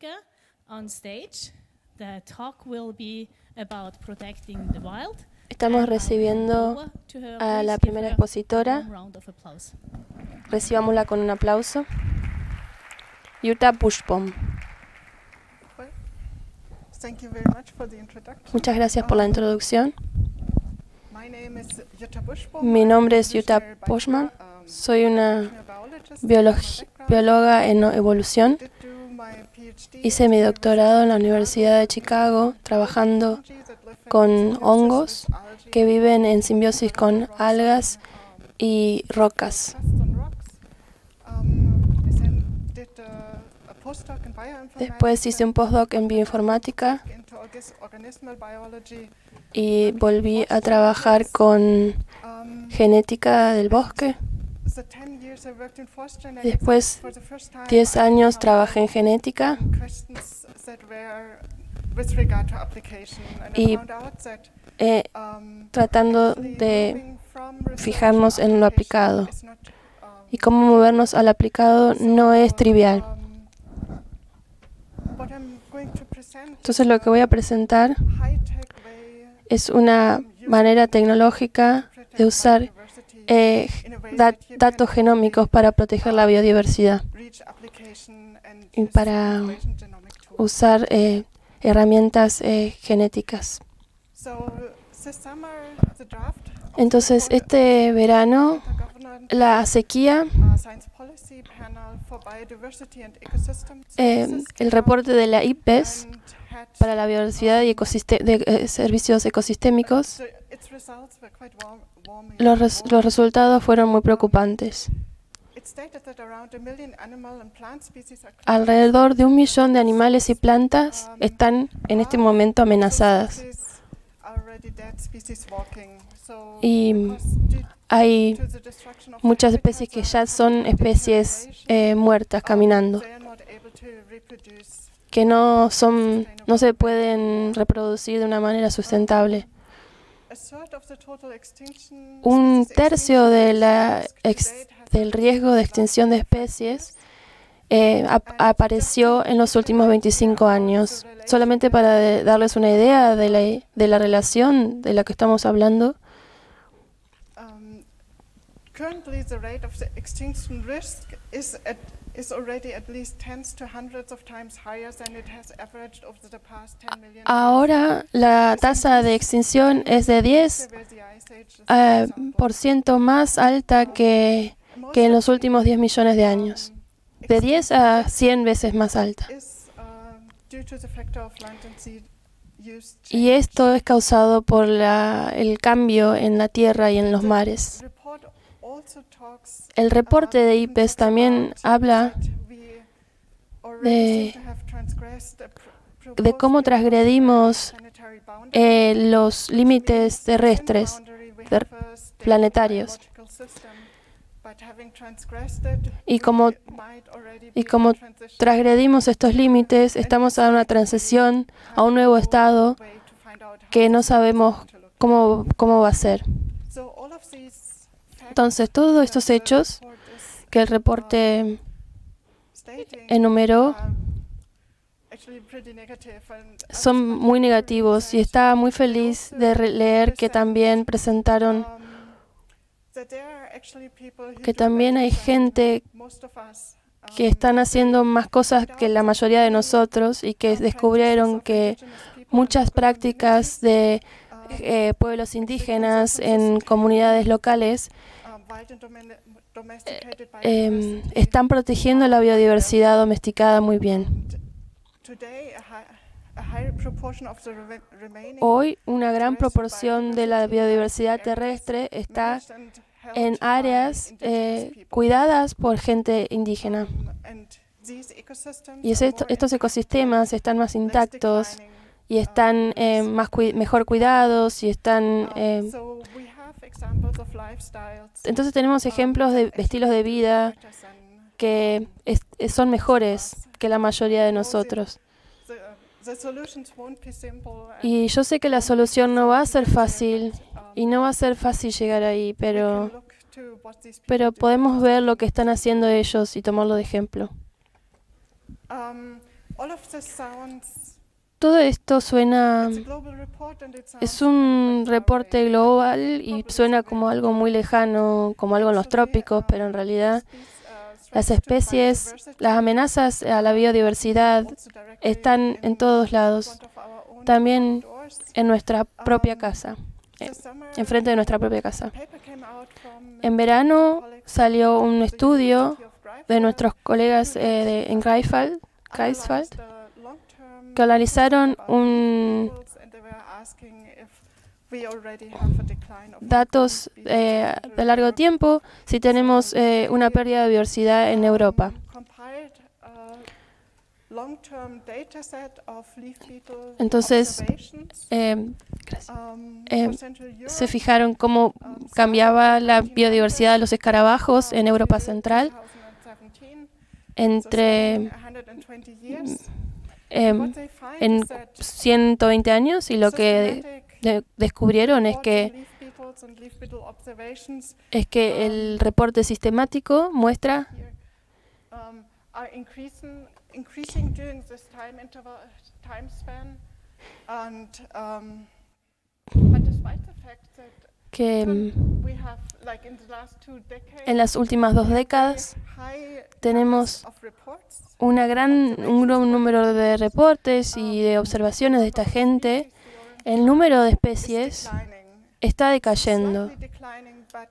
first speaker on stage. The talk will be about protecting the wild. Estamos recibiendo a la primera expositora. Recibámosla con un aplauso. Jutta Buschbaum. Thank you very much for the introduction. Muchas gracias por la introducción. My name is Jutta Buschbaum. Mi nombre es Buschmann. biologist, um, Soy una bióloga en evolución. Hice mi doctorado en la Universidad de Chicago trabajando con hongos que viven en simbiosis con algas y rocas. Después hice un postdoc en bioinformática y volví a trabajar con genética del bosque. The 10 years I worked in forest genetics, Después, for the first time 10 I años trabajé en genética Y, eh, um, tratando de fijarnos en lo aplicado. um, y cómo movernos al aplicado no es trivial. um, Entonces lo que voy a presentar es una manera tecnológica de usar eh, datos genómicos para proteger la biodiversidad, y para usar eh, herramientas eh, genéticas. Entonces este verano la sequía, el reporte de la IPES para la biodiversidad y servicios ecosistémicos, los, res- los resultados fueron muy preocupantes. Alrededor de un millón de animales y plantas están en este momento amenazadas. Y Hay muchas especies que ya son especies eh, muertas caminando, que no son, no se pueden reproducir de una manera sustentable. Un tercio de la ex- del riesgo de extinción de especies eh, ap- apareció en los últimos 25 años. Solamente para darles una idea de la, de la relación de la que estamos hablando, Um, currently, the rate of the extinction risk is at is already at least tens to hundreds of times higher than it has averaged over the past 10 million years. ahora la tasa de extinción es de 10 Severe the Ice Age is eh, por ciento más alta que, que en los últimos 10 millones de años. um, De 10 a 100 veces más alta. use Y esto es causado por la- el cambio en la tierra y en los mares. El reporte de IPES también habla de- cómo transgredimos eh, los límites terrestres planetarios. Y como- y como Transgredimos estos límites, estamos a una transición a un nuevo estado que no sabemos cómo, cómo va a ser. So all of these facts Entonces, todos estos hechos que el reporte enumeró son muy negativos y estaba muy feliz de leer que también presentaron que también hay gente que están haciendo más cosas que la mayoría de nosotros y que descubrieron que muchas prácticas de eh, pueblos indígenas en comunidades locales um, biodiversity. están protegiendo la biodiversidad domesticada muy bien. Hoy una gran proporción de la biodiversidad terrestre está en áreas eh, cuidadas por gente indígena. Um, Y es esto- estos ecosistemas están más intactos y están eh, más cui- mejor cuidados y están... Um, eh, entonces tenemos um, ejemplos de estilos de vida que um, es- son mejores que la mayoría de nosotros. and Y yo sé que la solución no va a ser fácil um, y no va a ser fácil llegar ahí, pero, pero podemos ver lo que están haciendo ellos y tomarlo de ejemplo. Todo esto suena, es un reporte global y suena como algo muy lejano, como algo en los trópicos, pero en realidad las especies, las amenazas a la biodiversidad están en todos lados, también en nuestra propia casa, eh, enfrente de nuestra propia casa. En verano salió un estudio de nuestros colegas eh, de, en Greifswald que analizaron un, datos eh, de largo tiempo si tenemos eh, una pérdida de biodiversidad en Europa. Entonces. Eh, se fijaron cómo cambiaba la biodiversidad de los escarabajos en Europa Central entre em, en 120 años y lo que de- descubrieron es que es que el reporte sistemático muestra um, um, que decades, en las últimas dos décadas tenemos una gran, un gran número de reportes y de observaciones de esta gente, el número de especies está decayendo.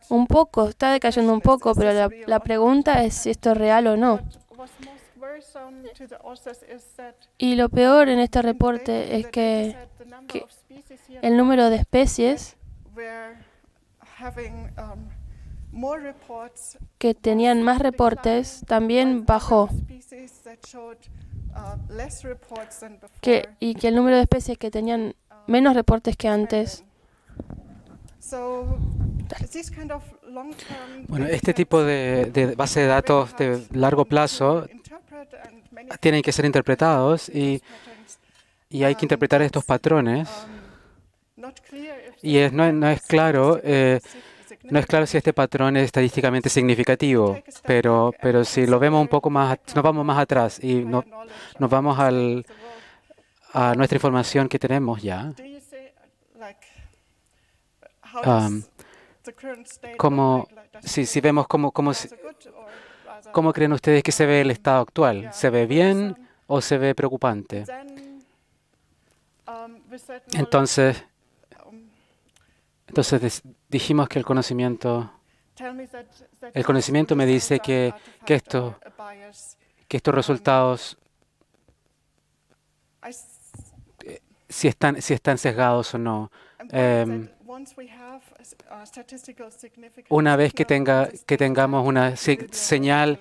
Un poco, está decayendo un poco, pero la, pregunta es si esto es real o no. Y lo peor en este reporte es que el número de especies que tenían más reportes también bajó. species that showed, uh, less reports than Que, before, y que el número de especies que tenían menos reportes que antes. So, these kind of long-term Bueno, este tipo de, de base de datos de largo to plazo tienen que ser interpretados y, these patterns, y hay que interpretar estos patrones. um, not clear if Y es, no, no es claro, eh, no es claro si este patrón es estadísticamente significativo, pero, pero si lo vemos un poco más, nos vamos más atrás y no- nos vamos al, a nuestra información que tenemos ya, Um, como si, si vemos cómo, cómo, cómo creen ustedes que se ve el estado actual, ¿se ve bien o se ve preocupante? Um, Entonces, entonces dijimos que el conocimiento el conocimiento me dice que- esto- estos resultados si están, si están sesgados o no. Em, Una vez que, tenga, que tengamos una señal,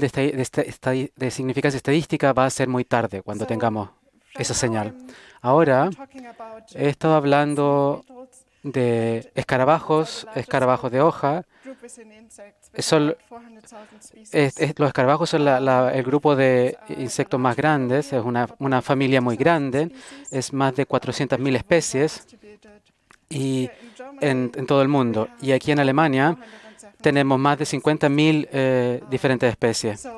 de, esta- de, esta- estadi- de significancia estadística, va a ser muy tarde cuando tengamos esa señal. Ahora he estado hablando de escarabajos, escarabajos de hoja. Son- about 400,000 species. Es- los escarabajos son el grupo de insectos más grandes, es una, una familia muy grande, es más de 400.000 especies y en, en todo el mundo. Y aquí en Alemania tenemos más de 50.000 eh, diferentes especies.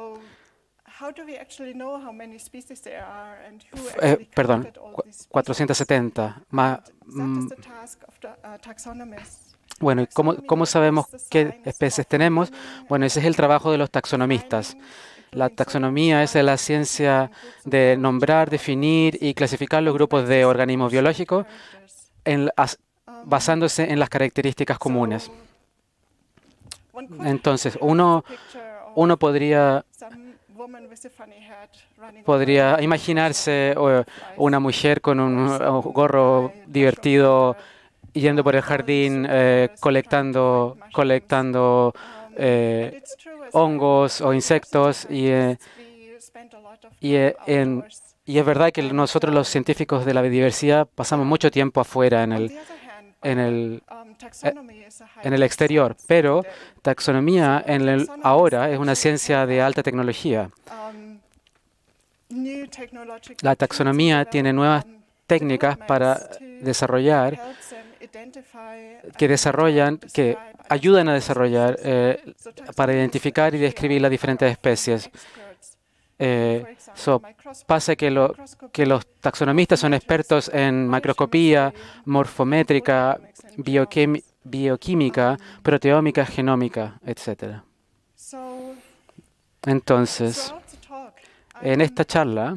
Eh, perdón, counted all cu- these species? 470. Más, That mm, uh, bueno, ¿y cómo, cómo sabemos qué especies tenemos? Bueno, ese es el trabajo de los taxonomistas. La taxonomía es la ciencia de nombrar, definir y clasificar los grupos de organismos biológicos characters. en- as- Um, basándose en las características comunes. Entonces, uno, uno podría, podría imaginarse una mujer con un gorro divertido yendo por el jardín eh, colectando, colectando eh, hongos o insectos y, eh, y, eh, en- y es verdad que nosotros los científicos de la biodiversidad pasamos mucho tiempo afuera en el, en el, um, a en el exterior, pero taxonomía en el ahora es una ciencia de alta tecnología. Um, La taxonomía tiene nuevas um, técnicas para desarrollar que desarrollan, que ayudan a desarrollar eh, para identificar y describir las diferentes especies. Eh, so, pasa que, los taxonomistas son expertos en macroscopía, morfométrica, bioquímica, proteómica, genómica, etc. Entonces, en esta charla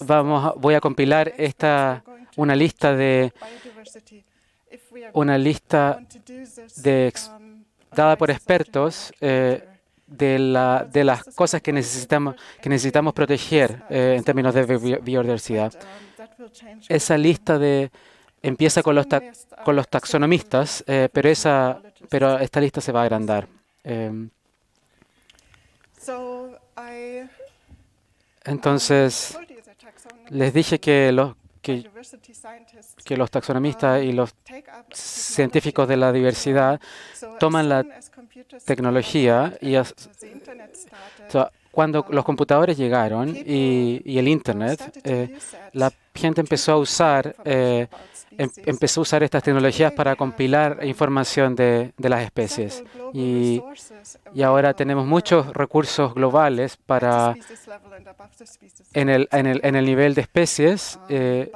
vamos voy a compilar esta una lista de una lista de dada por expertos eh. De, la, de las cosas que necesitamos, que necesitamos proteger eh, en términos de bi- biodiversidad. Esa lista de empieza con los, ta- con los taxonomistas, eh, pero, esa, pero esta lista se va a agrandar. I entonces, les dije que los, que, los taxonomistas y los científicos de la diversidad toman la tecnología y cuando los computadores llegaron y, el Internet, eh, la gente empezó a usar eh, em- empezó a usar estas tecnologías para compilar información de, las especies. Y, ahora tenemos muchos recursos globales para en el, en el, en el nivel de especies. Eh,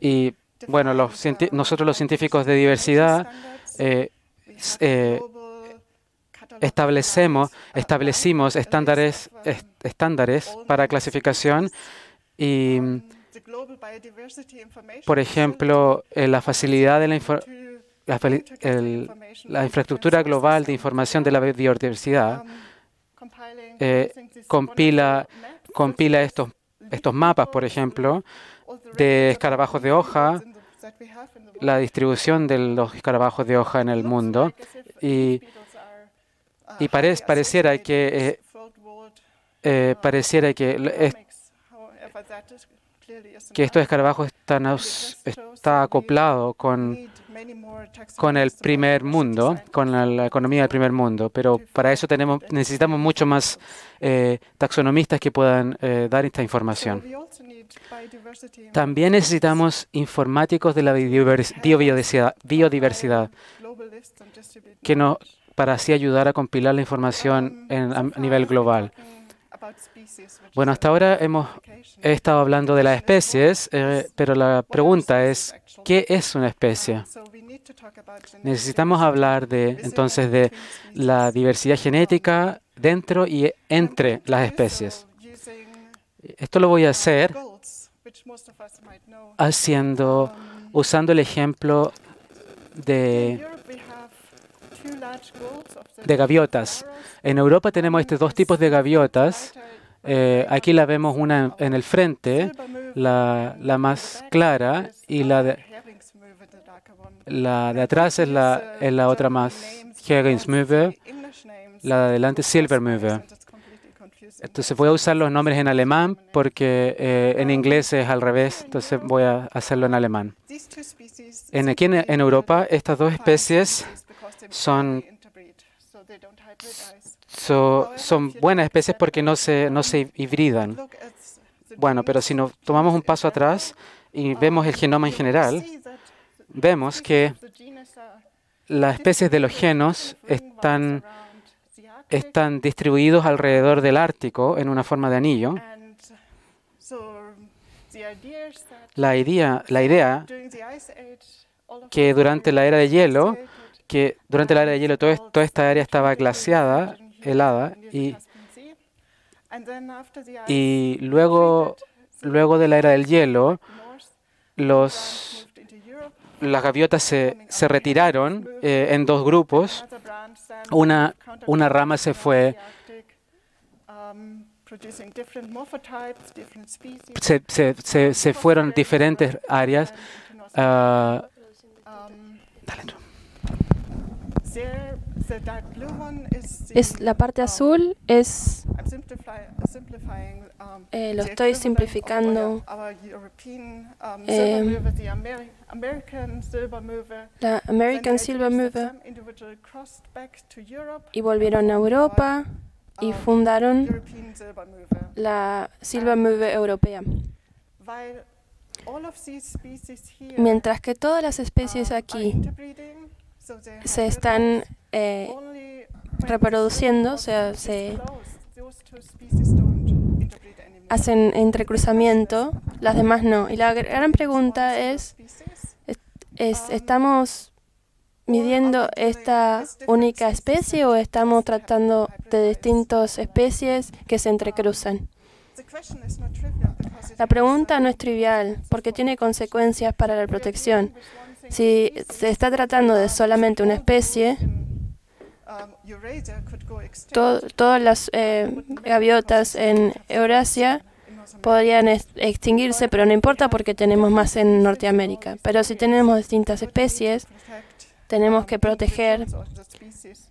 y bueno, los nosotros los científicos de diversidad. Eh, eh, establecemos, establecimos estándares, estándares para clasificación y, por ejemplo, eh, la facilidad de la, la, infraestructura global de información de la biodiversidad compila- compila estos, estos mapas, por ejemplo, de escarabajos de hoja, la distribución de los escarabajos de hoja en el mundo. y, uh, y pare- pareciera que, third-world eh, pareciera que, que estos escarabajos están está acoplado con, con el primer mundo, con la, la economía del primer mundo, pero para eso tenemos, necesitamos mucho más eh, taxonomistas que puedan eh, dar esta información. También necesitamos informáticos de la biodivers- biodiversidad, que no, para así ayudar a compilar la información en, a nivel global. Bueno, hasta ahora hemos estado hablando de las especies, eh, pero la pregunta es, ¿qué es una especie? Necesitamos hablar de entonces de la diversidad genética dentro y entre las especies. Esto lo voy a hacer haciendo, usando el ejemplo de, de gaviotas. En Europa tenemos estos dos tipos de gaviotas. Eh, aquí la vemos una en, el frente, la, la más clara, y la de, la de atrás es la, es la otra más Heringsmöwe, la de adelante Silvermöwe. Entonces voy a usar los nombres en alemán porque eh, en inglés es al revés, entonces voy a hacerlo en alemán. En, aquí en, en Europa estas dos especies son, so- son buenas especies porque no se, no se hibridan. Bueno, pero si nos tomamos un paso atrás y vemos el genoma en general, vemos que las especies de los genos están, están distribuidos alrededor del Ártico en una forma de anillo. La idea, la idea que durante la era de hielo, que durante la era de hielo toda esta área estaba glaciada, helada, y, y luego, luego de la era del hielo, los, las gaviotas se, se retiraron eh, en dos grupos. Una, una rama se fue, se, se, se, se fueron diferentes áreas. dale tú. Es la parte azul es Eh, lo estoy simplificando. Eh, la American Silver Mover y volvieron a Europa y fundaron la Silver Mover europea. Mientras que todas las especies aquí se están eh, reproduciendo, o sea, se hacen entrecruzamiento, las demás no. Y la gr- gran pregunta es, es ¿estamos midiendo esta única especie o estamos tratando de distintas especies que se entrecruzan? La pregunta no es trivial porque tiene consecuencias para la protección. Si se está tratando de solamente una especie, um, Eurasia could go extinct to- todas las eh, gaviotas en Eurasia podrían ex- extinguirse, pero no importa porque tenemos más en Norteamérica. Pero si tenemos distintas especies, tenemos um, que proteger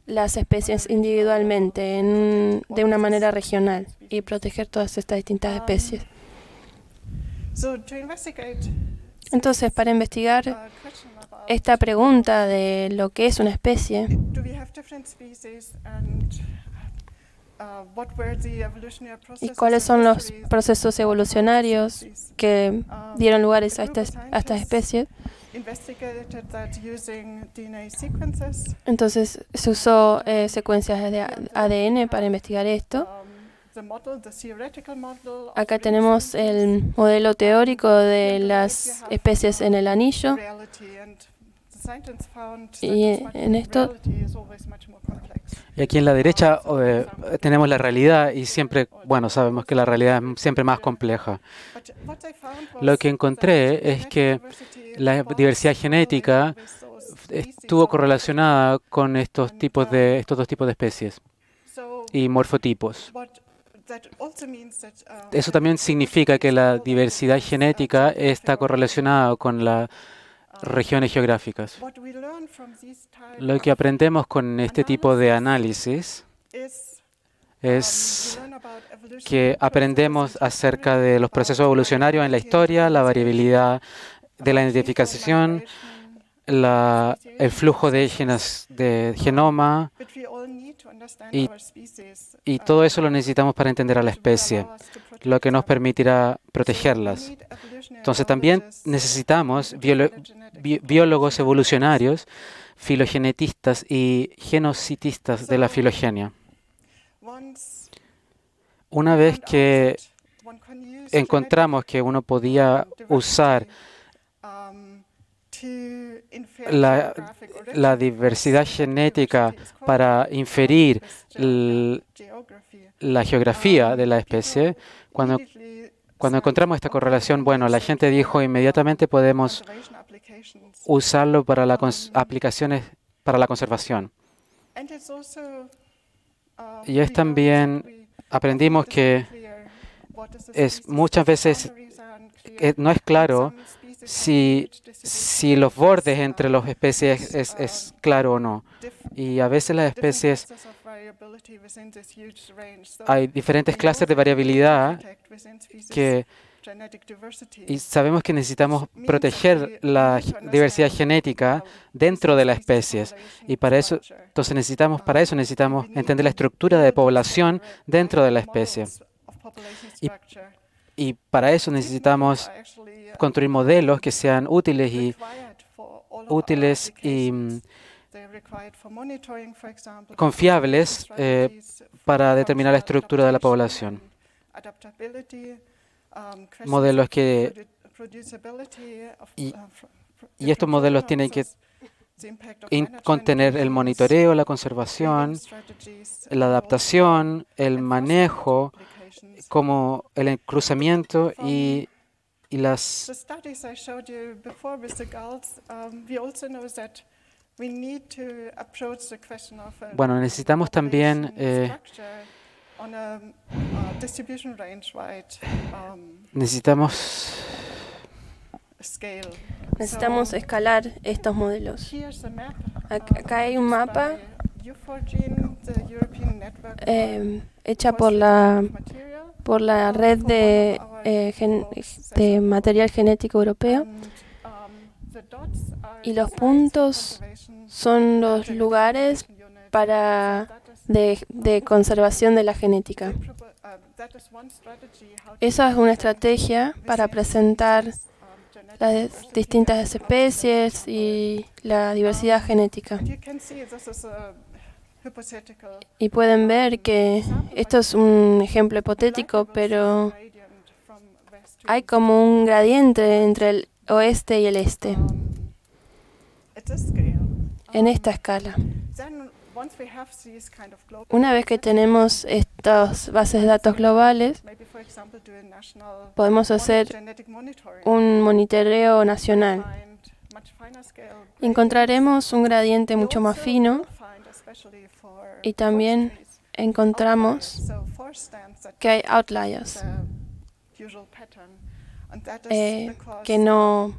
las especies individualmente, en- de una manera regional, y proteger todas estas distintas especies. To investigate Entonces, para investigar uh, esta pregunta de lo que es una especie, uh, y cuáles son los procesos evolucionarios que Um, dieron lugares a a estas, of a estas especies. Entonces se usó eh, secuencias de ADN para investigar esto. um, Acá tenemos el modelo teórico de las especies en el anillo. Y en esto-. Y aquí en la derecha eh, tenemos la realidad y siempre, bueno, sabemos que la realidad es siempre más compleja. But what I found was Lo que that encontré the es que genetic la diversity diversidad genética correlated with those species estuvo correlacionada con estos tipos de estos dos tipos de especies y morfotipos. uh, Eso también significa que la diversidad genética está correlacionada con las regiones geográficas. Lo que aprendemos con este tipo de análisis is, um, es evolutionary que aprendemos acerca de los procesos evolucionarios en la historia, la variabilidad de la identificación, la- el flujo de, genas- de genoma Y- y todo eso lo necesitamos para entender a la especie, lo que nos permitirá protegerlas. Entonces también necesitamos biólogos evolucionarios, filogenetistas y genocitistas de la filogenia. Una vez que encontramos que uno podía usar um, la, diversidad genética para inferir la geografía de la especie, cuando, cuando encontramos esta "Okay, correlación, bueno, la gente dijo inmediatamente podemos conservation applications." usarlo para las aplicaciones para la conservación. Y es también, aprendimos que es muchas veces eh, no es claro si, si los bordes entre las especies es, es claro o no. Y a veces las especies hay diferentes clases de variabilidad que y sabemos que necesitamos proteger la diversidad genética dentro de las species especies. Y para eso, entonces necesitamos, para eso necesitamos entender la estructura de población dentro de la especie. Y para eso necesitamos construir modelos que sean útiles y útiles y mm, confiables, eh, para determinar la estructura de la población. Modelos que- y- estos modelos tienen que contener el monitoreo, la conservación, la adaptación, el manejo. Como el cruzamiento y, y las The studies I showed you before with the gulls, um, we also know that we need to approach the question of a Bueno, necesitamos también, eh, uh, um, necesitamos scale. Necesitamos escalar estos modelos. Acá hay un mapa by U4Gene, the European Network for eh, hecha por la, por la red de, eh, gen- de material genético europeo. um, Y los puntos Son los lugares para de, de conservación de la genética. Uh, Esa es una estrategia para presentar um, las distintas especies y la diversidad genética. Y pueden ver que esto es un ejemplo hipotético, pero hay como un gradiente entre el oeste y el este en esta escala. Una vez que tenemos estas bases de datos globales, podemos hacer un monitoreo nacional. Encontraremos un gradiente mucho más fino y también encontramos que hay outliers, eh, que no,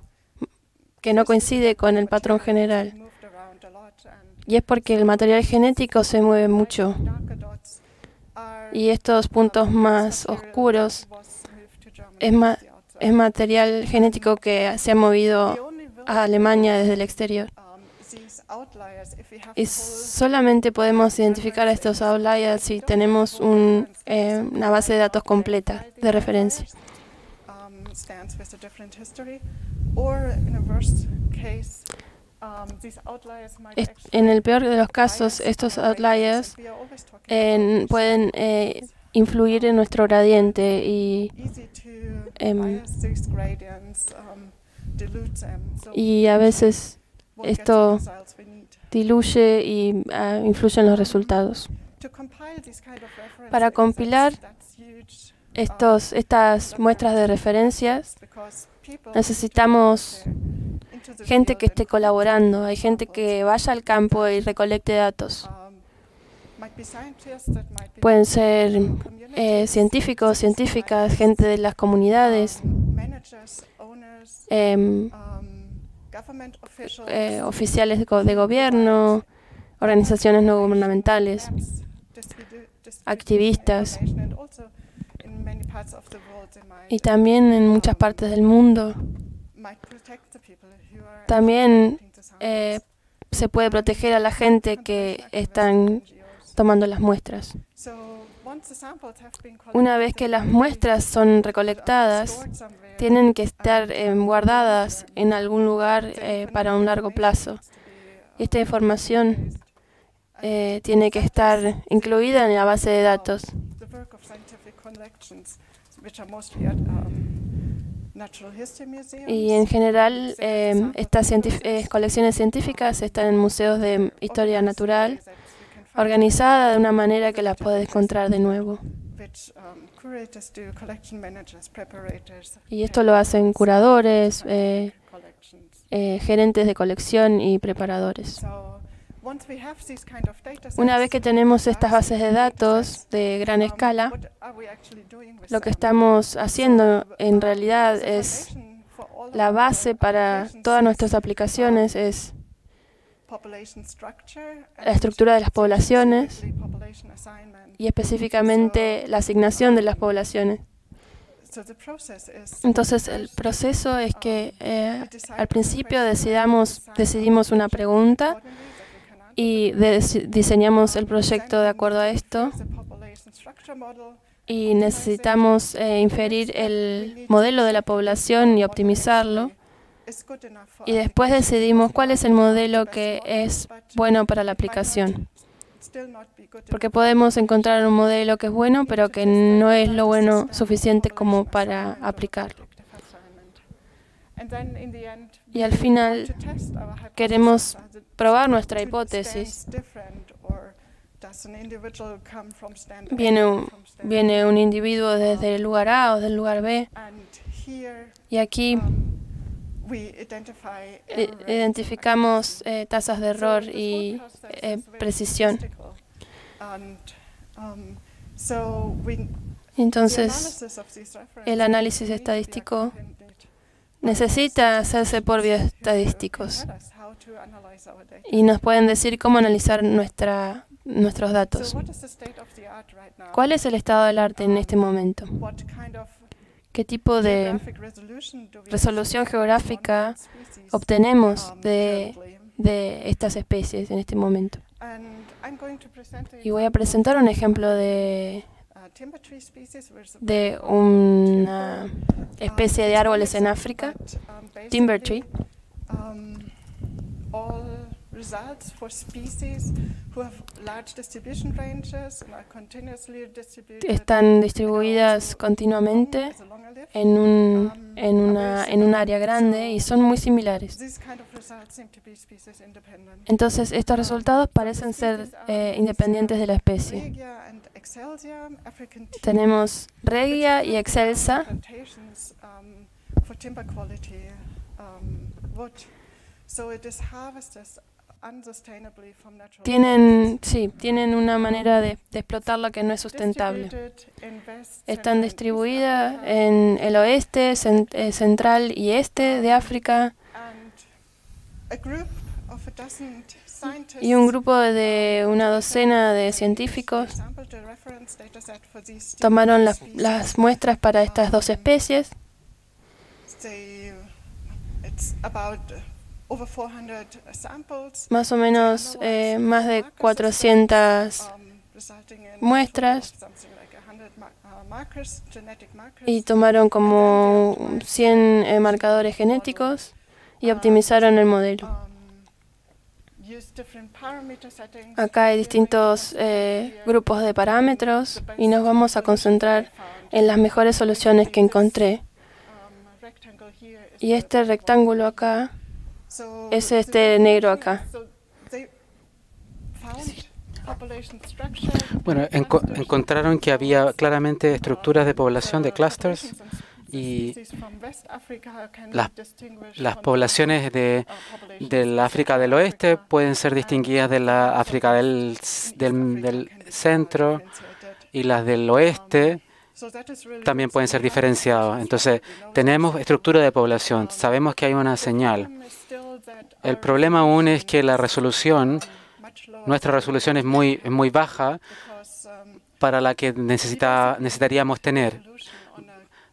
que no coincide con el patrón general. Y es porque el material genético se mueve mucho. Y estos puntos más oscuros es ma- es material genético que se ha movido a Alemania desde el exterior. Y solamente podemos identificar a estos outliers si tenemos un, eh, una base de datos completa de referencia. um, um, En el peor de los casos, estos outliers about pueden eh, influir en nuestro gradiente y, so y a veces esto. Diluye y ah, influye en los resultados. Para compilar Estos, estas muestras de referencias necesitamos gente que esté colaborando. Hay gente que vaya al campo y recolecte datos. Um, Pueden ser eh, científicos, científicas, gente de las comunidades, um, eh, oficiales de go- de gobierno, organizaciones no gubernamentales. activistas. Y también en muchas partes del mundo También, eh, se puede proteger a la gente que están tomando las muestras. Una vez que las muestras son recolectadas, tienen que estar em, guardadas en algún lugar eh, para un largo plazo. Esta información eh, tiene que estar incluida en la base de datos. um. Y en general, em, estas eh, colecciones científicas están en museos de historia natural, organizadas de una manera que las puedes encontrar de nuevo. um. Y esto lo hacen curadores, eh, eh, gerentes de colección y preparadores. Una vez que tenemos estas bases de datos de gran um, escala, lo que estamos haciendo So, en realidad es la base para todas nuestras um, aplicaciones es la estructura de las poblaciones y específicamente la asignación de las poblaciones. Entonces el proceso es que um, eh, al principio decidamos, decidimos una pregunta y diseñamos el proyecto de acuerdo a esto y necesitamos eh, inferir el modelo de la población y optimizarlo y después decidimos cuál es el modelo que es bueno para la aplicación. Porque podemos encontrar un modelo que es bueno, pero que no es lo bueno suficiente como para aplicarlo. Y al final queremos probar nuestra hipótesis. Viene un, viene un individuo desde el lugar A o del lugar B y aquí identificamos eh, tasas de error y eh, precisión. um, Entonces el análisis estadístico necesita hacerse por bioestadísticos y nos pueden decir cómo analizar nuestra, nuestros datos. ¿Cuál es el estado del arte en este momento? ¿Qué tipo de resolución geográfica obtenemos de, estas especies en este momento? Y voy a presentar un ejemplo de, de una especie de árboles en África, timber tree. Están distribuidas continuamente en un, en una, en un área grande y son muy similares. Entonces, estos resultados parecen ser eh, independientes de la especie. Tenemos Regia y Excelsa, tienen, sí, tienen una manera de, de explotarla que no es sustentable. Están distribuidas en el oeste, eh, central y este de África y un grupo de una docena de científicos tomaron las, las muestras para estas dos especies. Uh, over 400 samples, Más o menos eh, más de 400 um, muestras. something like 100 mar- uh, y tomaron como 100 eh, marcadores genéticos y optimizaron el modelo. um. Acá hay distintos eh, grupos de parámetros y nos vamos a concentrar en las mejores soluciones que encontré. Um, Y este rectángulo acá es este negro acá. Bueno, encontraron que había claramente estructuras de población de clusters y las- las poblaciones de, populations del África del Oeste pueden ser distinguidas de la África del, del centro y las del oeste También pueden ser diferenciados. Entonces, tenemos estructura de población, sabemos que hay una señal. El problema aún es que la resolución, nuestra resolución es muy, muy baja para la que necesita, necesitaríamos tener.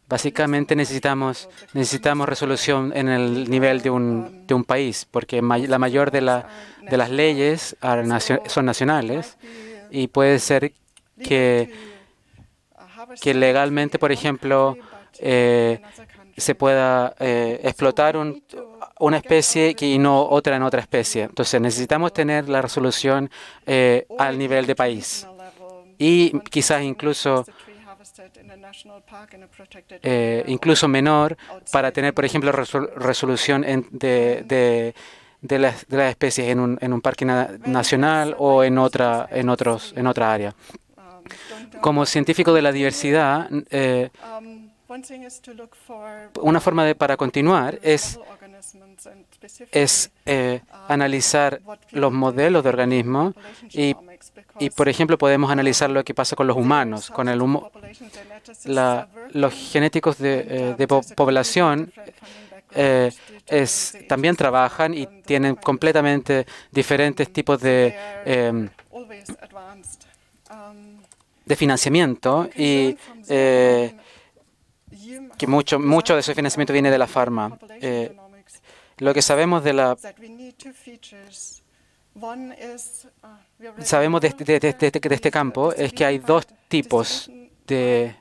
Básicamente necesitamos, necesitamos resolución en el nivel de un, de un país, porque may- la mayor de, la- de las leyes son nacionales y puede ser que, que legalmente, por ejemplo, eh, se pueda eh, explotar un- una especie y no otra en otra especie. Entonces necesitamos tener la resolución eh, al nivel de país y quizás incluso eh, incluso menor para tener, por ejemplo, resol- resolución de, de, las, especies en un, en un parque na- nacional o en otra, en otros, en otra área. Como científico de la diversidad, eh, una forma de, para continuar es, es eh, analizar los modelos de organismos y, y, por ejemplo, podemos analizar lo que pasa con los humanos, con el humo- la- los genéticos de, eh, de po- población eh, es, también trabajan y tienen completamente diferentes tipos de, de financiamiento y eh, que mucho, mucho de ese financiamiento viene de la farma. Eh, lo que sabemos de la sabemos de, este- de- este campo es que hay dos tipos de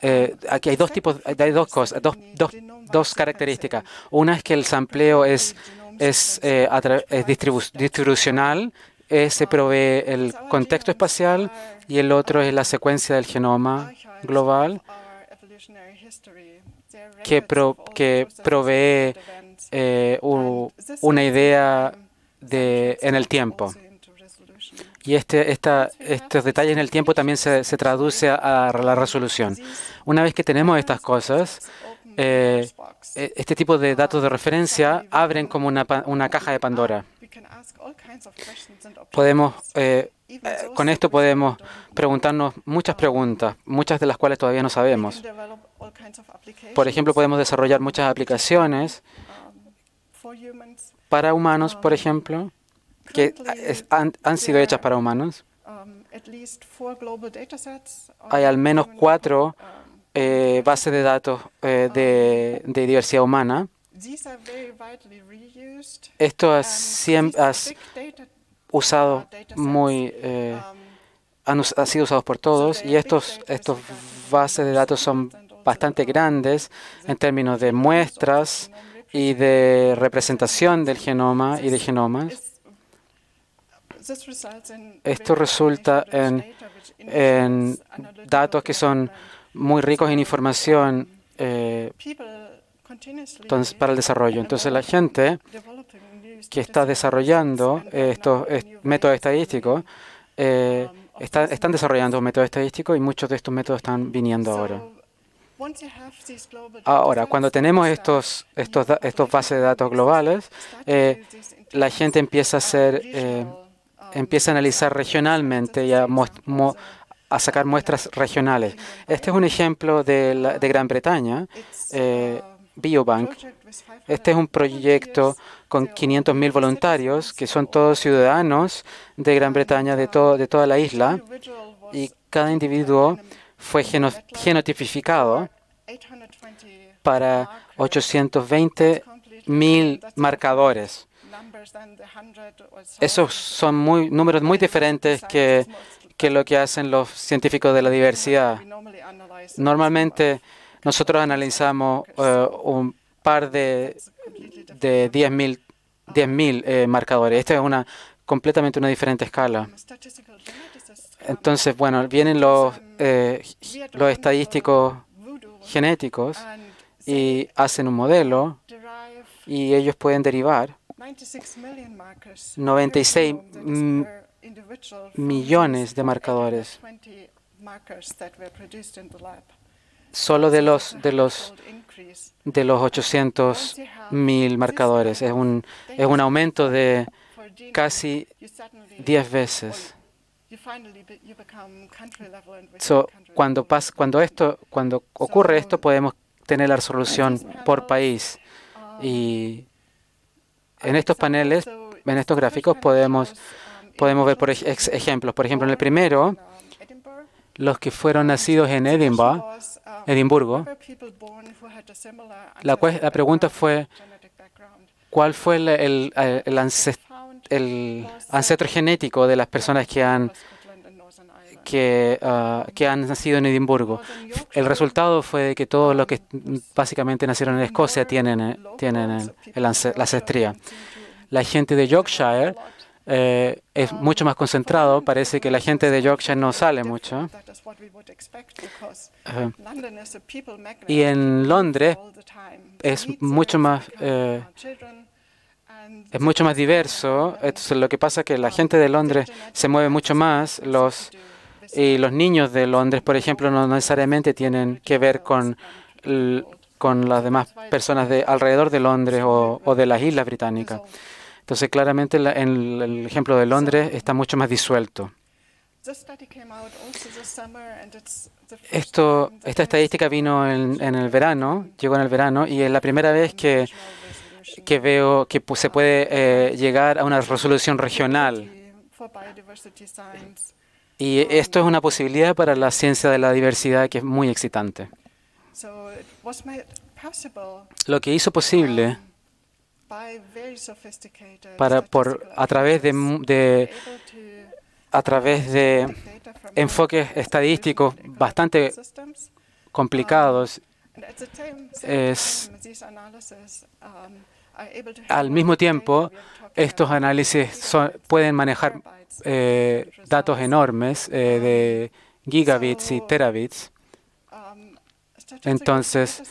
eh, aquí hay dos tipos hay dos cosas dos, dos, dos características una es que el sampleo es es, eh, es distribu- distribucional eh, se provee el contexto espacial y el otro es la secuencia del genoma global que, pro- que provee eh, una idea de, en el tiempo. Y este, esta, estos detalles en el tiempo también se, se traduce a, la resolución. Una vez que tenemos estas cosas, eh, e- este tipo de datos de referencia abren como una, una caja de Pandora. Podemos, eh, eh, con esto podemos preguntarnos muchas preguntas, muchas de las cuales todavía no sabemos. Por ejemplo, podemos desarrollar muchas aplicaciones para humanos, por ejemplo, que han, han sido hechas para humanos. Hay al menos cuatro eh, bases de datos eh, de, de diversidad humana. Esto ha, siem- ha s- usado muy, eh, han, sido usados por todos y estos, estos bases de datos son bastante grandes en términos de muestras y de representación del genoma y de genomas. Esto resulta en, en datos que son muy ricos en información eh, entonces, para el desarrollo. Entonces, la gente que está desarrollando estos métodos estadísticos eh, está- están desarrollando métodos estadísticos y muchos de estos métodos están viniendo ahora. Ahora, cuando tenemos estos, estos, estos bases de datos globales, eh, la gente empieza a hacer, eh, empieza a analizar regionalmente y a, mo- a sacar muestras regionales. Este es un ejemplo de, la- de Gran Bretaña, eh, Biobank. Este es un proyecto con 500.000 voluntarios, que son todos ciudadanos de Gran Bretaña, de, de toda la isla, y cada individuo fue geno- genotipificado para 820.000 marcadores. Esos son números muy diferentes que, que lo que hacen los científicos de la diversidad. Normalmente nosotros analizamos eh, un par de, de 10.000 10.000 eh, marcadores. Esta es una completamente una diferente escala. Entonces, bueno, vienen los, eh, los estadísticos genéticos y hacen un modelo y ellos pueden derivar 96 m- millones de marcadores solo de los de los de los 800 mil marcadores. Es un es un aumento de casi 10 veces. So, cuando cuando esto cuando ocurre esto podemos tener la resolución por país y en estos paneles en estos gráficos podemos podemos ver por ej- ejemplos. Por ejemplo, en el primero, los que fueron nacidos en Edinburgh, Edimburgo, la, pregunta fue cuál fue eh, el ances- el ancestro genético de las personas que han ah, nacido en Edimburgo. El resultado fue que todos los que básicamente nacieron en Escocia tienen, eh, tienen ance- la ancestría. La gente de Yorkshire eh, es mucho más concentrado. Parece que la gente de Yorkshire no sale mucho. Y en Londres es mucho más eh, es mucho más diverso. Entonces, lo que pasa es que la gente de Londres se mueve mucho más. Los y los niños de Londres, por ejemplo, no necesariamente tienen que ver con con las demás personas de alrededor de Londres o, o de las islas británicas. Entonces, claramente la- en el ejemplo de Londres está mucho más disuelto. Esto, esta estadística vino en, en el verano, llegó en el verano, y es la primera vez que, que veo que se puede eh, llegar a una resolución regional. Y esto es una posibilidad para la ciencia de la diversidad que es muy excitante. Lo que hizo posible para por a través de, a través de enfoques estadísticos bastante complicados es al mismo tiempo estos análisis son- pueden manejar eh, datos enormes eh, de gigabits y terabits. Entonces,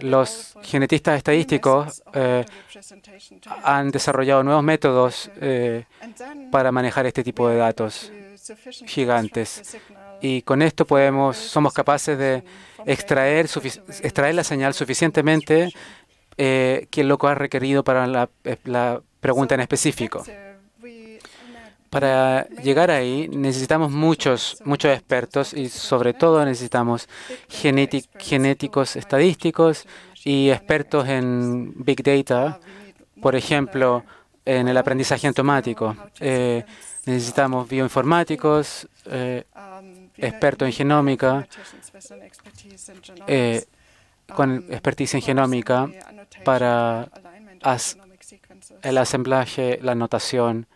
los genetistas estadísticos eh, han desarrollado nuevos métodos eh, para manejar este tipo de datos gigantes. Y con esto podemos, somos capaces de extraer, extraer la señal suficientemente eh, que lo que ha requerido para la pregunta en específico. Para llegar ahí necesitamos muchos, muchos expertos y sobre todo necesitamos genéti- genéticos estadísticos y expertos en Big Data, por ejemplo, en el aprendizaje automático. Eh, necesitamos bioinformáticos, eh, expertos en genómica, eh, con expertise en genómica para el asemblaje, la anotación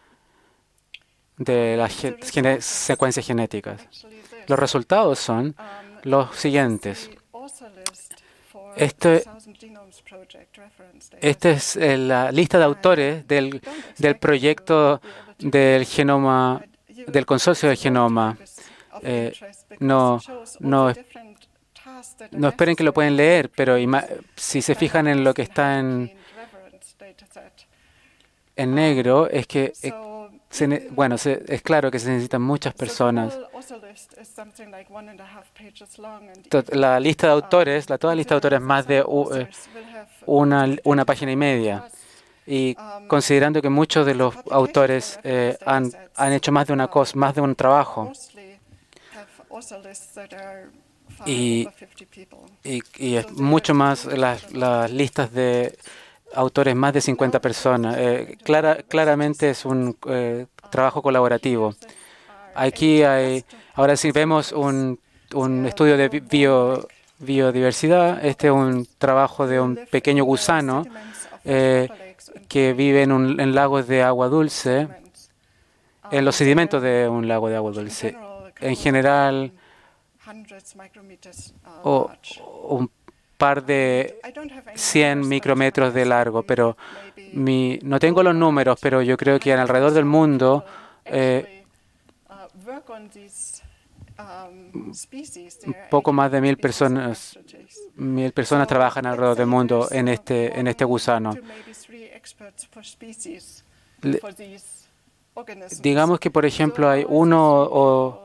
de las secuencias genéticas. Los resultados son los siguientes. Esto, esta es eh, la lista de autores del, del proyecto del genoma, del consorcio del genoma. Eh, no, no, no esperen que lo pueden leer, pero si se fijan en lo que está en, en negro, es que bueno, es claro que se necesitan muchas personas. La lista de autores, la toda lista de autores es más de eh, una, una página y media. Y considerando que muchos de los autores eh, han, han hecho más de una cosa, más de un trabajo, y, y, y, es mucho más las, las listas de autores, más de 50 personas. Eh, clara, claramente es un eh, trabajo colaborativo. Aquí hay, ahora sí vemos un, un estudio de bio, biodiversidad. Este es un trabajo de un pequeño gusano eh, que vive en, un, en lagos de agua dulce, en los sedimentos de un lago de agua dulce. En general, o, un par de 100 micrómetros de largo, pero mi, no tengo los números, pero yo creo que alrededor del mundo eh, poco más de mil personas, mil personas trabajan alrededor del mundo en este, en este gusano. digamos que, por ejemplo, hay uno o,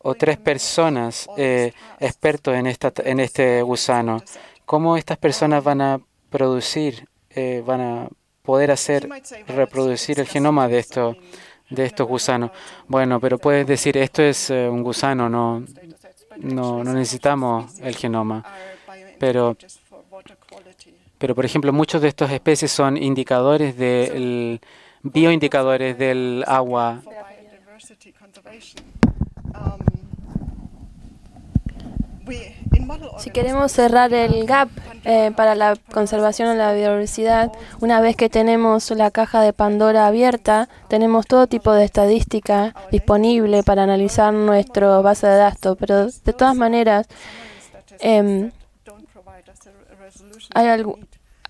o tres personas eh, expertos en, esta, en este gusano cómo estas personas van a producir, eh, van a poder hacer reproducir el genoma de estos de estos gusanos. Bueno, pero puedes decir esto es eh, un gusano, no, no, no necesitamos el genoma. Pero, pero por ejemplo, muchos de estas especies son indicadores del bioindicadores del agua. Si queremos cerrar el gap eh, para la conservación de la biodiversidad, una vez que tenemos la caja de Pandora abierta, tenemos todo tipo de estadística disponible para analizar nuestra base de datos, pero de todas maneras em, hay,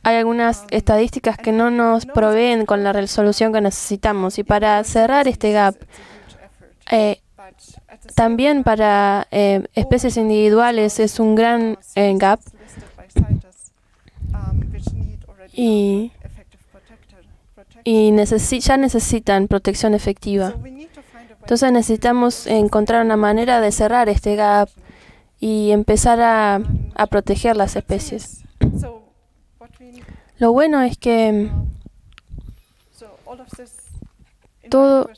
hay algunas estadísticas que no nos proveen con la resolución que necesitamos. Y para cerrar este gap, eh, también para eh, especies individuales es un gran eh, gap y, y ya necesitan protección efectiva. Entonces necesitamos encontrar una manera de cerrar este gap y empezar a, a proteger las especies. Lo bueno es que todo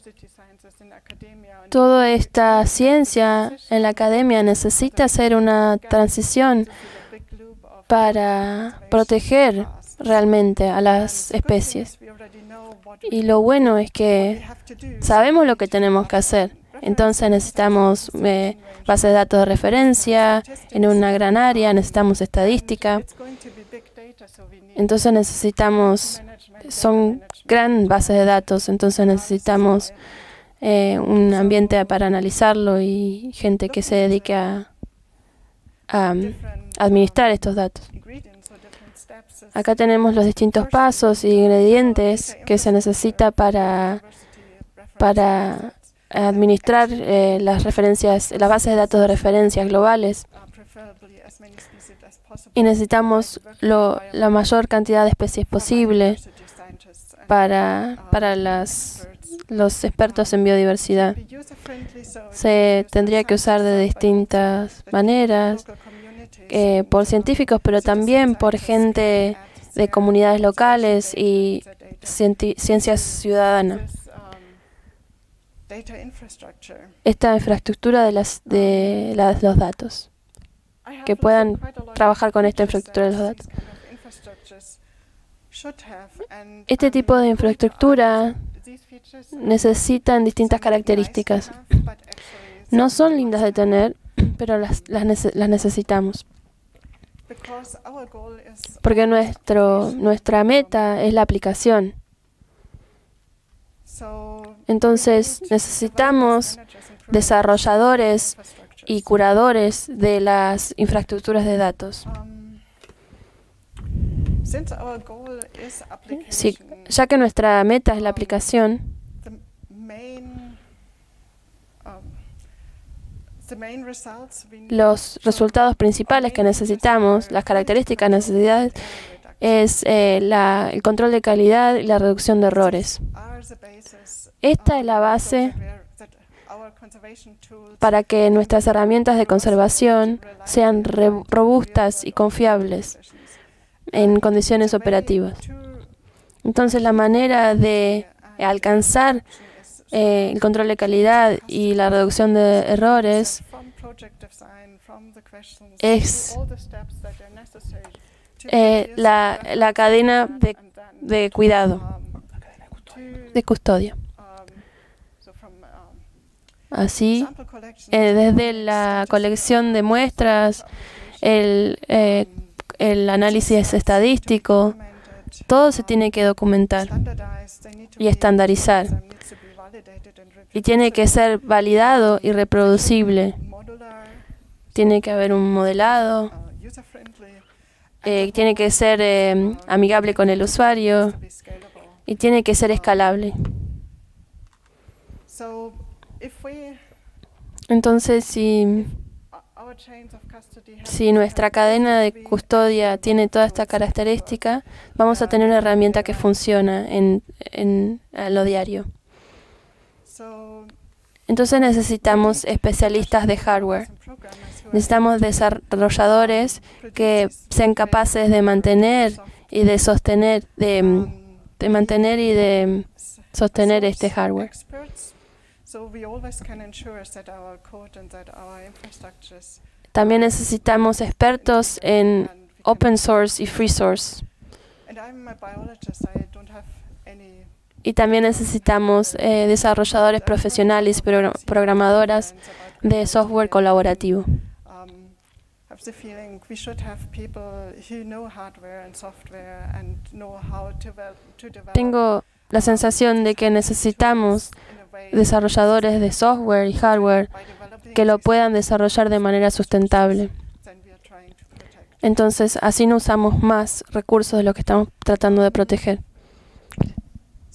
toda esta ciencia en la academia necesita hacer una transición para proteger realmente a las especies. Y lo bueno es que sabemos lo que tenemos que hacer. Entonces necesitamos eh, bases de datos de referencia en una gran área, necesitamos estadística. Entonces necesitamos, son gran bases de datos, entonces necesitamos eh, un ambiente para analizarlo y gente que se dedique a, administrar estos datos. Acá tenemos los distintos pasos y ingredientes que se necesita para, para administrar eh, las referencias, las bases de datos de referencias globales. Y necesitamos la mayor cantidad de especies posible para, para las los expertos en biodiversidad. Se tendría que usar de distintas maneras, eh, por científicos, pero también por gente de comunidades locales y ciencias ciudadanas. Esta infraestructura de, las, de los datos, que puedan trabajar con esta infraestructura de los datos. Este tipo de infraestructura necesitan distintas características. No son lindas de tener, pero las, las, necesitamos. Porque nuestro, nuestra meta es la aplicación. Entonces necesitamos desarrolladores y curadores de las infraestructuras de datos. Application, ya que nuestra meta es la aplicación, the main, um, the main results we need los resultados principales que necesitamos, las características, necesidades, es eh, la- el control de calidad y la reducción de errores. Esta es la base para que nuestras herramientas de conservación sean robustas y confiables en condiciones operativas. Entonces, la manera de alcanzar eh, el control de calidad y la reducción de errores es, eh, la, la cadena de, de cuidado, de custodia. Así, eh, desde la colección de muestras, el, eh, el análisis estadístico, todo se tiene que documentar y estandarizar. Y tiene que ser validado y reproducible. Tiene que haber un modelado, eh, tiene que ser eh, amigable con el usuario y tiene que ser escalable. Entonces, si, si nuestra cadena de custodia tiene toda esta característica, vamos a tener una herramienta que funciona en, en a lo diario. Entonces necesitamos especialistas de hardware. Necesitamos desarrolladores que sean capaces de mantener y de sostener, de, de mantener y de sostener este hardware. También necesitamos expertos en open source y free source. Y también necesitamos eh, desarrolladores profesionales y progr- programadoras de software colaborativo. Tengo la sensación de que necesitamos desarrolladores de software y hardware que lo puedan desarrollar de manera sustentable. Entonces, así no usamos más recursos de lo que estamos tratando de proteger. So I've shown all these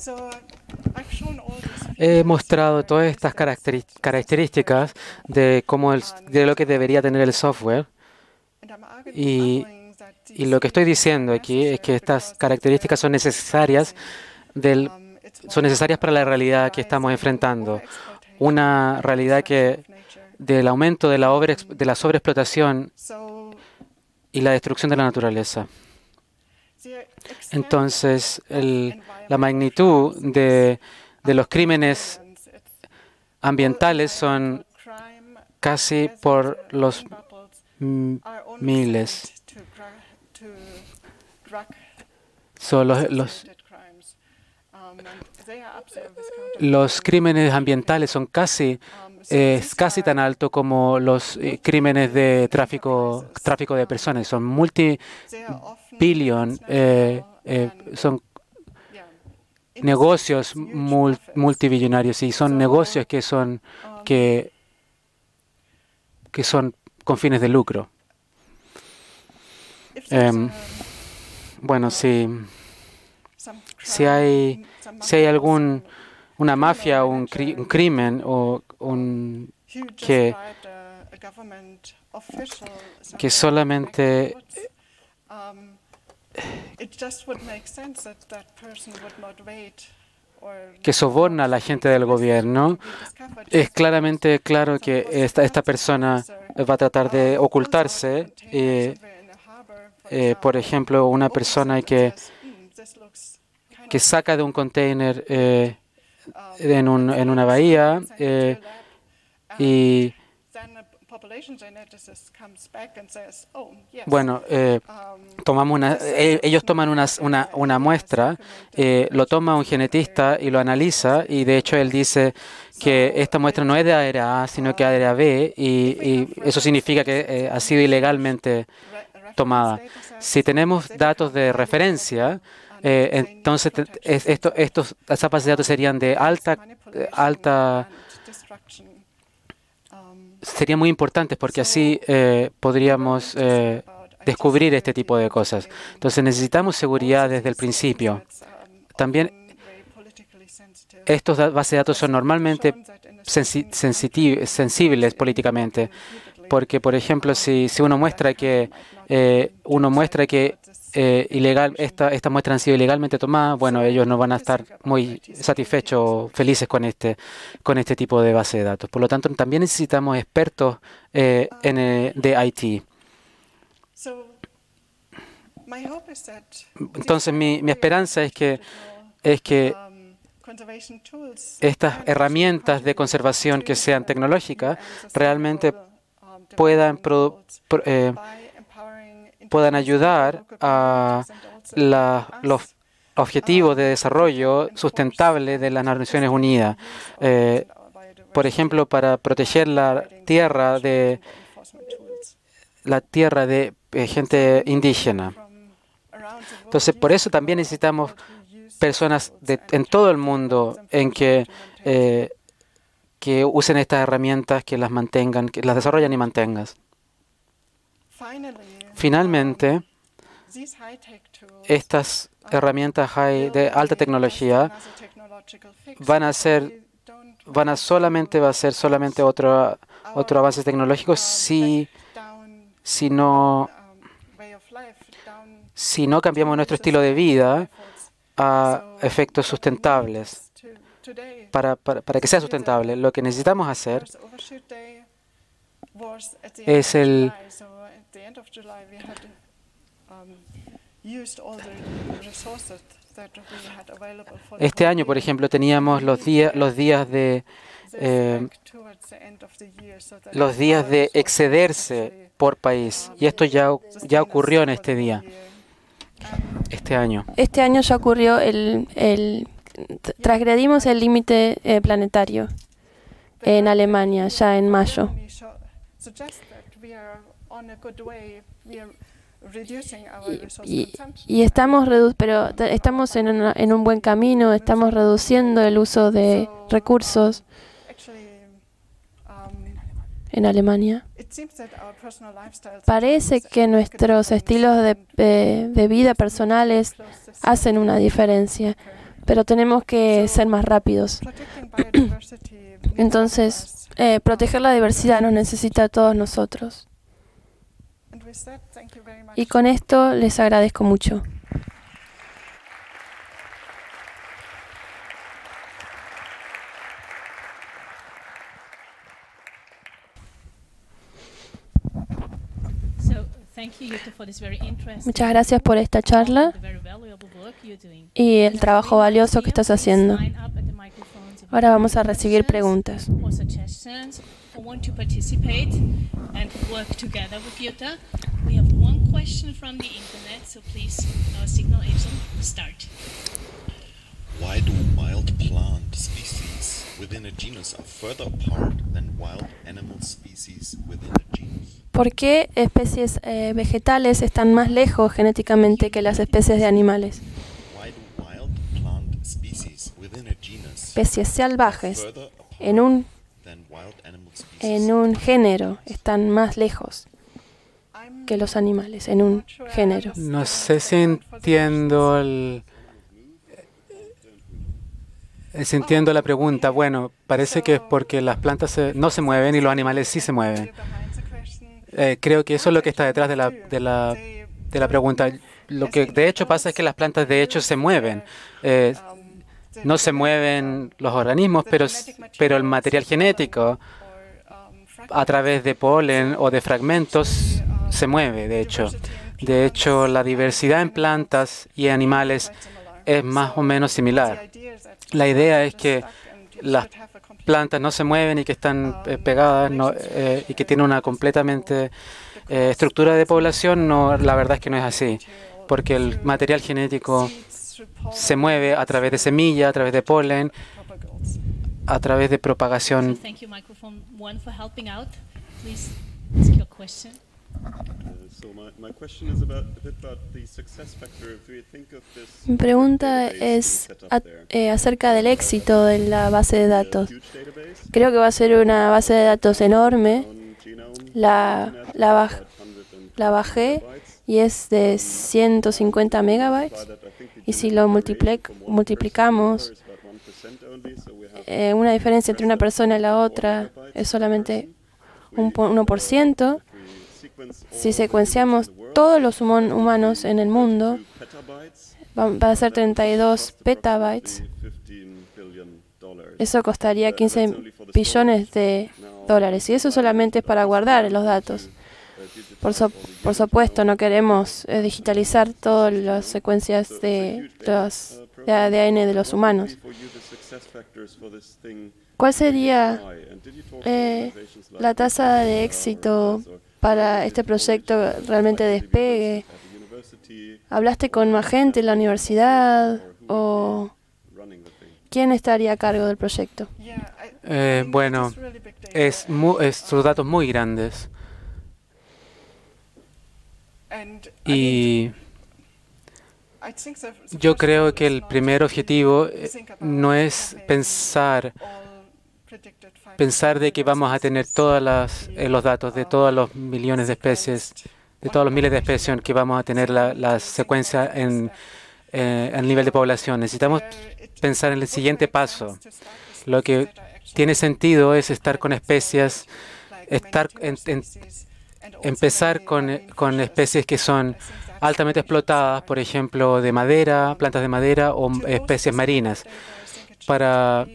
He mostrado todas estas características de cómo el, de lo que debería tener el software y, lo que estoy diciendo aquí es que estas características son necesarias son necesarias para la realidad que estamos enfrentando, una realidad que del aumento de la, sobreexplotación So y la destrucción de la naturaleza. Entonces, la magnitud de, los crímenes ambientales son casi as por los miles. son los, crímenes ambientales son casi casi tan alto como los eh, crímenes de tráfico tráfico de personas. Son multi billion eh, eh, son negocios multibillonarios y son So, negocios que son que que son con fines de lucro. em, Bueno, si si hay- si hay algún una mafia un, cri- un crimen o un que- que solamente- que soborna a la gente del gobierno, es claramente claro que esta, esta persona va a tratar de ocultarse. eh, eh, por ejemplo, una persona que, que saca de un container eh, en, un- en una bahía eh, y, bueno, eh, tomamos una, eh, ellos toman una, una, una muestra, eh, lo toma un genetista y lo analiza y de hecho él dice que esta muestra no es de área A, sino que área B y, y eso significa que eh, ha sido ilegalmente tomada. Si tenemos datos de referencia, entonces esto, estos, esas bases de datos serían de alta, alta, serían muy importantes porque así eh, podríamos eh, descubrir este tipo de cosas. Entonces necesitamos seguridad desde el principio. También estos bases de datos son normalmente sensibles políticamente, porque, por ejemplo, si, uno muestra que eh, uno muestra que eh, ilegal, esta, estas muestras han sido ilegalmente tomadas, bueno, ellos no van a estar muy satisfechos o felices con este, con este tipo de base de datos. Por lo tanto, también necesitamos expertos eh, en, de IT. Entonces, mi, mi esperanza es que, es que estas herramientas de conservación que sean tecnológicas realmente puedan, eh, puedan ayudar a los objetivos de desarrollo sustentable de las Naciones Unidas. Eh, por ejemplo, para proteger la tierra de la tierra de eh, gente indígena. Entonces, por eso también necesitamos personas en todo el mundo en que, eh, que usen estas herramientas, que las mantengan, que las desarrollen y mantengan. Finalmente, estas herramientas de alta tecnología van a ser van a solamente va a ser solamente otro otro avance tecnológico si si no si no cambiamos nuestro estilo de vida a efectos sustentables. Para, para, para, que sea sustentable, lo que necesitamos hacer es el este año, por ejemplo, teníamos los días, los días de eh, los días de excederse por país y esto ya, ya ocurrió en este día. Este año. Este año ya ocurrió el, el transgredimos el límite eh, planetario en Alemania ya en mayo. Y, y, estamos pero estamos en, en un buen camino, estamos reduciendo el uso de recursos en Alemania. Parece que nuestros estilos de, de, vida personales hacen una diferencia, pero tenemos que ser más rápidos. Entonces, eh, proteger la diversidad nos necesita a todos nosotros. Y con esto les agradezco mucho. Muchas gracias por esta charla y el trabajo valioso que estás haciendo. Ahora vamos a recibir preguntas. Why do wild plant species within a genus are further apart than wild animal species within a genus? ¿Por qué especies eh, vegetales están más lejos genéticamente que las especies de animales? Especies salvajes en un, en un género están más lejos que los animales en un género. No sé si entiendo el, entiendo la pregunta. Bueno, parece que es porque las plantas no se mueven y los animales sí se mueven. Eh, creo que eso es lo que está detrás de la, de la, de la pregunta. Lo que de hecho pasa es que las plantas de hecho se mueven. Eh, no se mueven los organismos, pero, pero el material genético a través de polen o de fragmentos se mueve, de hecho. De hecho, la diversidad en plantas y animales es más o menos similar. La idea es que las plantas no se mueven y que están eh, pegadas eh, y que tienen una completamente eh, estructura de población, no, la verdad es que no es así, porque el material genético se mueve a través de semilla, a través de polen, a través de propagación. Mi pregunta es eh, acerca del éxito de la base de datos. Creo que va a ser una base de datos enorme. La, la, bajé y es de 150 megabytes. Y si lo multiplic- multiplicamos, eh, una diferencia entre una persona y la otra es solamente un po- 1%. Si secuenciamos todos los humanos en el mundo, va, a ser 32 petabytes. Eso costaría 15 billones de dólares. Y eso solamente es para guardar los datos. Por, por supuesto, no queremos eh, digitalizar todas las secuencias de los de ADN de los humanos. ¿Cuál sería eh, la tasa de éxito para este proyecto realmente despegue? ¿Hablaste con más gente en la universidad o quién estaría a cargo del proyecto? Eh, bueno, es, mu- es sus datos muy grandes And I mean, y I think the- the yo creo que el primer objetivo eh, no es pensar pensar de que vamos a tener todas las eh, los datos de todos los millones de especies, de todos los miles de especies que vamos a tener la, la secuencia en eh, el nivel de población. Necesitamos pensar en el siguiente paso. Lo que tiene sentido es estar con especies, estar empezar con, con especies que son altamente explotadas, por ejemplo, de madera, plantas de madera o especies marinas. Para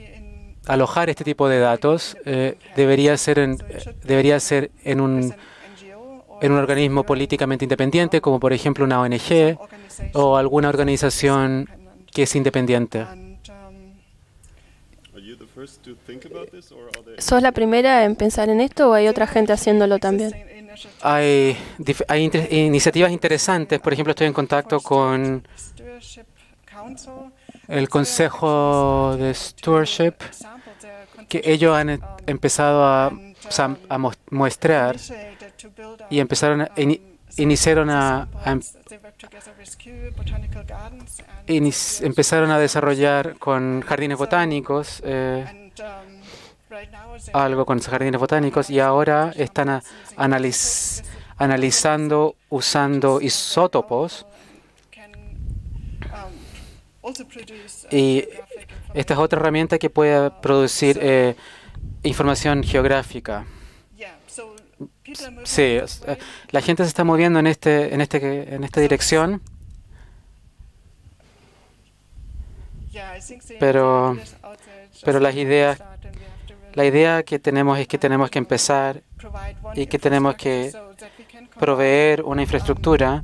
alojar este tipo de datos eh, debería ser en, eh, debería ser en un en un organismo políticamente independiente, como por ejemplo una ONG o alguna organización que es independiente. ¿Sos la primera en pensar en esto o hay otra gente haciéndolo también? Hay, hay iniciativas interesantes, por ejemplo, estoy en contacto con el Consejo de Stewardship, que ellos han e- empezado a, a muestrear y empezaron a, ini- iniciaron a, em- empezaron a desarrollar con jardines botánicos eh, algo con jardines botánicos y ahora están analiz- analizando usando isótopos y esta es otra herramienta que puede producir eh, información geográfica. Sí, la gente se está moviendo en este en este en esta dirección. Pero- pero las ideas- La idea que tenemos es que tenemos que empezar y que tenemos que proveer una infraestructura,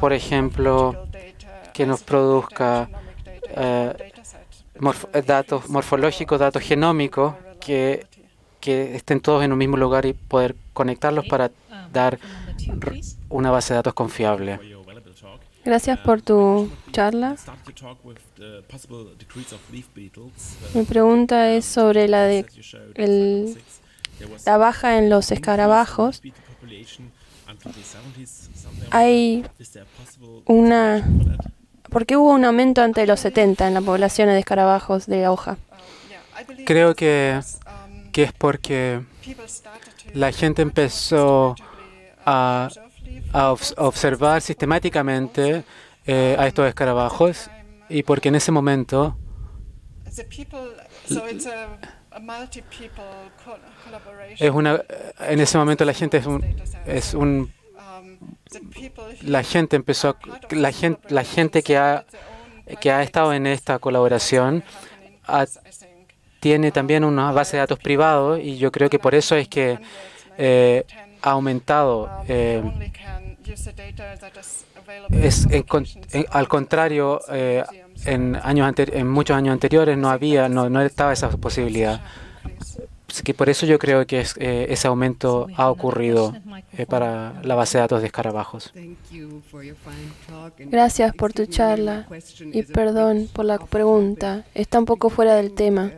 por ejemplo, que nos produzca eh, morf- eh, datos morfológicos, datos genómicos, que, que estén todos en un mismo lugar y poder conectarlos para Um, dar una base de datos confiable. for your valuable talk. Gracias por tu charla. Mi pregunta es sobre la de el- la baja en los escarabajos. leaf beetle population until the 70s, something like Hay una-? ¿Por qué hubo un aumento ante los 70 en la población de escarabajos de hoja? Creo que, que es porque la gente empezó a, a obs- a observar sistemáticamente eh, a estos escarabajos y porque en ese momento es una en ese momento la gente es un es un la gente empezó a- la gente la gente que ha que ha estado en esta colaboración tiene también una base de datos privado y yo creo que por eso es que eh, ha aumentado eh, es en con- en- al contrario eh, en años en muchos años anteriores no había no, no estaba esa posibilidad Así que por eso yo creo que es, eh, ese aumento ha ocurrido eh, para la base de datos de escarabajos. Gracias por tu charla y perdón por la pregunta. Está un poco fuera del tema.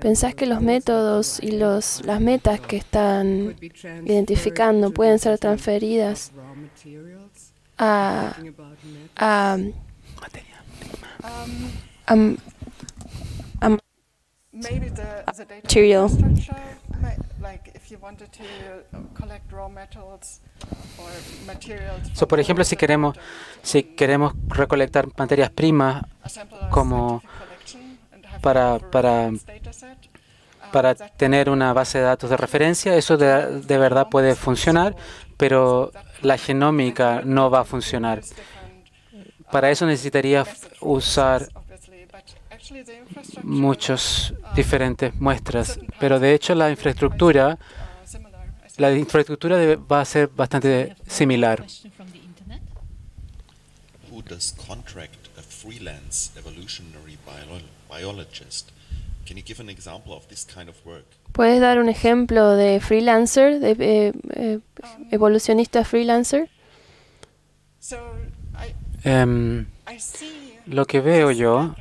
¿Pensás que los métodos y los, las metas que están identificando pueden ser transferidas a, a, a- data Material. So, por ejemplo, si queremos, si queremos recolectar materias primas a como scientific collection and have para- para- para tener una base de datos de referencia, eso de, de verdad puede funcionar, pero la genómica no va a funcionar. Para eso necesitaría usar muchas diferentes muestras, pero de hecho la infraestructura, la infraestructura va a ser bastante similar. Who does contract a biologist? Can you give an example of this kind of work? ¿Puedes dar un ejemplo de freelancer, de eh, eh, evolucionista freelancer? So I, Em, I see lo que veo yo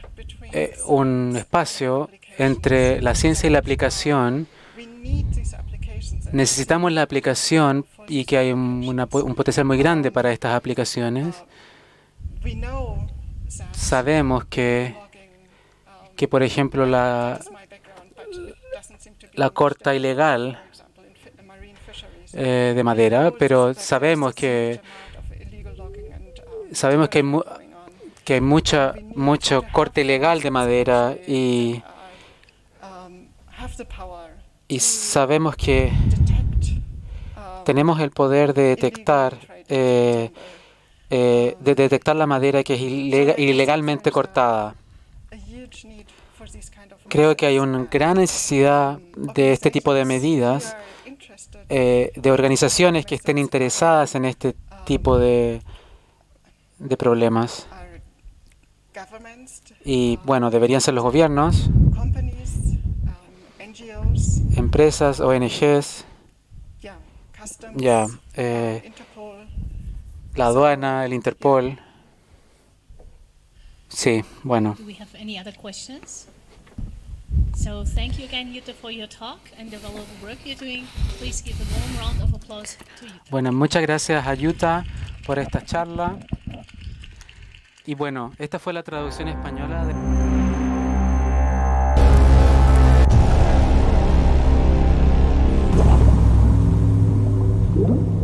es un espacio entre la ciencia y la aplicación. we need these applications and Necesitamos la aplicación y que hay un, una po- un potencial muy grande para estas aplicaciones. we know that Sabemos que, que por ejemplo, la, la corta ilegal eh, de madera, pero sabemos que, sabemos que hay, mu- que hay mucha, mucho corte ilegal de madera y, y sabemos que tenemos el poder de detectar, eh, eh, de detectar la madera que es ilega- ilegalmente cortada. Creo que hay una gran necesidad de este tipo de medidas, eh, de organizaciones que estén interesadas en este tipo de, de problemas. Y bueno, deberían ser los gobiernos, empresas, ONGs, ya, eh, la aduana, el Interpol. Sí, bueno. So thank you again, Jutta, for your talk and the work you're doing. Please give a warm round of applause to muchas gracias a Jutta por esta charla. Y bueno, esta fue la traducción española de... You.